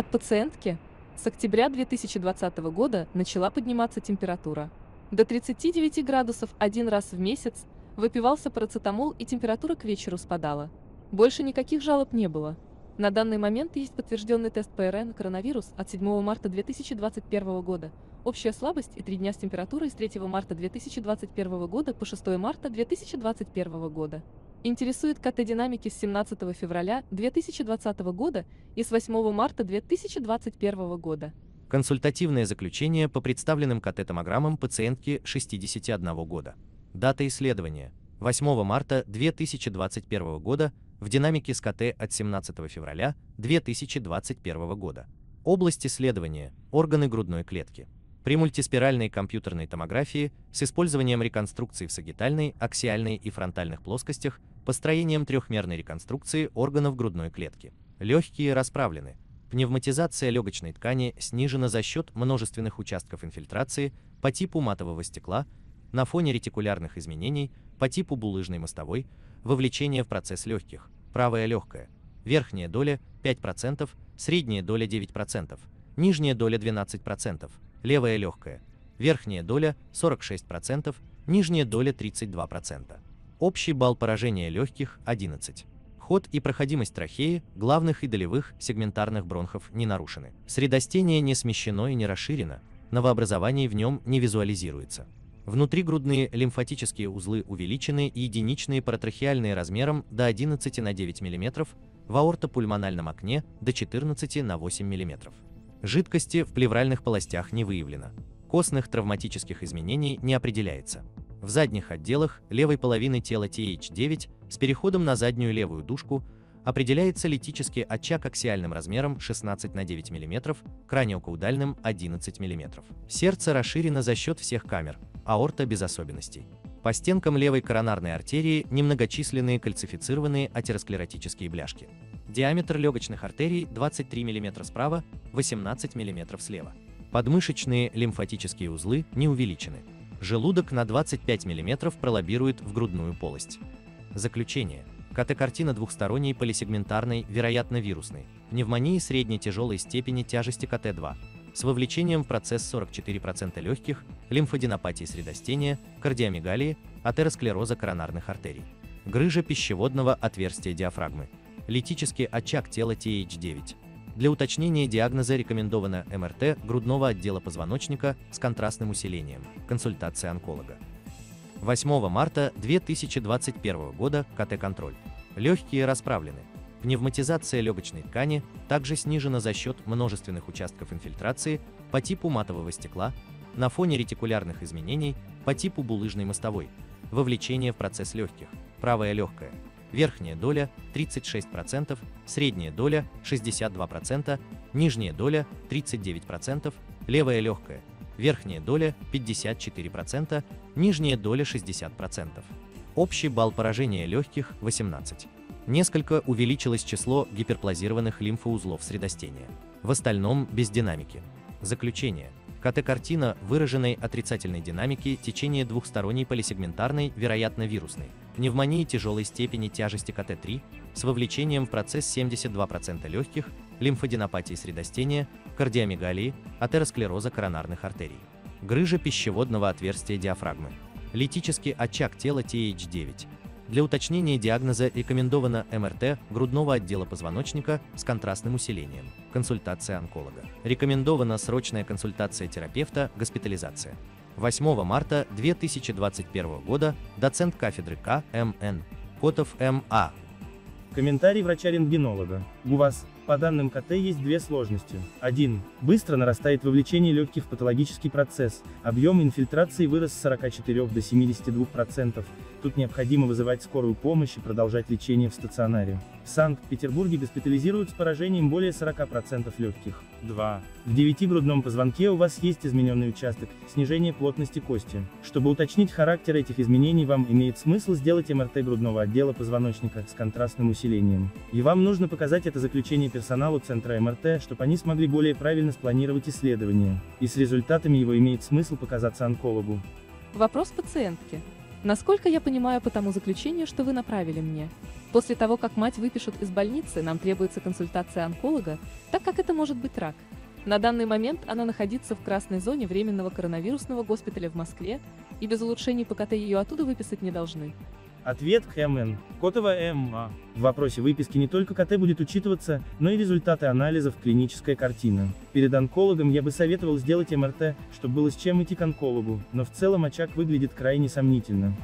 От пациентки с октября 2020 года начала подниматься температура. До 39 градусов один раз в месяц выпивался парацетамол и температура к вечеру спадала. Больше никаких жалоб не было. На данный момент есть подтвержденный тест ПРН на коронавирус от 7 марта 2021 года. Общая слабость и 3 дня с температурой с 3 марта 2021 года по 6 марта 2021 года. Интересует КТ-динамики с 17 февраля 2020 года и с 8 марта 2021 года. Консультативное заключение по представленным КТ-томограммам пациентки 61 года. Дата исследования 8 марта 2021 года в динамике с КТ от 17 февраля 2021 года. Область исследования – органы грудной клетки при мультиспиральной компьютерной томографии с использованием реконструкции в сагитальной, аксиальной и фронтальных плоскостях, построением трехмерной реконструкции органов грудной клетки. Легкие расправлены. Пневматизация легочной ткани снижена за счет множественных участков инфильтрации по типу матового стекла на фоне ретикулярных изменений по типу булыжной мостовой, вовлечение в процесс легких, правая легкая, верхняя доля 5%, средняя доля 9%, нижняя доля 12%, левая легкая, верхняя доля 46%, нижняя доля 32%. Общий балл поражения легких 11. Ход и проходимость трахеи, главных и долевых сегментарных бронхов не нарушены. Средостение не смещено и не расширено, новообразований в нем не визуализируется. Внутригрудные лимфатические узлы увеличены и единичные паратрахеальные размером до 11 на 9 мм, в аортопульмональном окне до 14 на 8 мм. Жидкости в плевральных полостях не выявлено. Костных травматических изменений не определяется. В задних отделах левой половины тела TH9 с переходом на заднюю левую дужку определяется литический очаг аксиальным размером 16 на 9 мм, краниокаудальным 11 мм. Сердце расширено за счет всех камер, аорта без особенностей. По стенкам левой коронарной артерии немногочисленные кальцифицированные атеросклеротические бляшки. Диаметр легочных артерий 23 мм справа, 18 мм слева. Подмышечные лимфатические узлы не увеличены. Желудок на 25 мм пролоббирует в грудную полость. Заключение. КТ-картина двухсторонней полисегментарной, вероятно вирусной, пневмонии средней тяжелой степени тяжести КТ-2, с вовлечением в процесс 44% легких, лимфоденопатии средостения, кардиомегалии, атеросклероза коронарных артерий, грыжа пищеводного отверстия диафрагмы, литический очаг тела TH9. Для уточнения диагноза рекомендовано МРТ грудного отдела позвоночника с контрастным усилением, консультация онколога. 8 марта 2021 года КТ-контроль. Легкие расправлены. Пневматизация легочной ткани также снижена за счет множественных участков инфильтрации по типу матового стекла на фоне ретикулярных изменений по типу булыжной мостовой, вовлечение в процесс легких, правая легкая, верхняя доля 36%, средняя доля 62%, нижняя доля 39%, левая легкая, верхняя доля 54%, нижняя доля 60%. Общий балл поражения легких 18. Несколько увеличилось число гиперплазированных лимфоузлов средостения. В остальном без динамики. Заключение. КТ-картина выраженной отрицательной динамики течения двухсторонней полисегментарной, вероятно вирусной, пневмонии тяжелой степени тяжести КТ-3 с вовлечением в процесс 72% легких, лимфоденопатии средостения, кардиомегалии, атеросклероза коронарных артерий, грыжа пищеводного отверстия диафрагмы, литический очаг тела TH9. Для уточнения диагноза рекомендовано МРТ грудного отдела позвоночника с контрастным усилением, консультация онколога. Рекомендована срочная консультация терапевта, госпитализация. 8 марта 2021 года доцент кафедры КМН Котов М.А. Комментарий врача-рентгенолога. У вас, по данным КТ, есть две сложности. 1. Быстро нарастает вовлечение легких в патологический процесс. Объем инфильтрации вырос с 44 до 72%. Тут необходимо вызывать скорую помощь и продолжать лечение в стационаре. В Санкт-Петербурге госпитализируют с поражением более 40% легких. 2. В девятигрудном позвонке у вас есть измененный участок, снижение плотности кости. Чтобы уточнить характер этих изменений вам имеет смысл сделать МРТ грудного отдела позвоночника с контрастным усилением. И вам нужно показать это заключение персоналу центра МРТ, чтобы они смогли более правильно спланировать исследование. И с результатами его имеет смысл показаться онкологу. Вопрос пациентки. Насколько я понимаю по тому заключению, что вы направили мне. После того, как мать выпишут из больницы, нам требуется консультация онколога, так как это может быть рак. На данный момент она находится в красной зоне временного коронавирусного госпиталя в Москве, и без улучшений по КТ ее оттуда выписать не должны. Ответ ХМН. Котова МА. В вопросе выписки не только КТ будет учитываться, но и результаты анализов, клиническая картина. Перед онкологом я бы советовал сделать МРТ, чтобы было с чем идти к онкологу, но в целом очаг выглядит крайне сомнительно.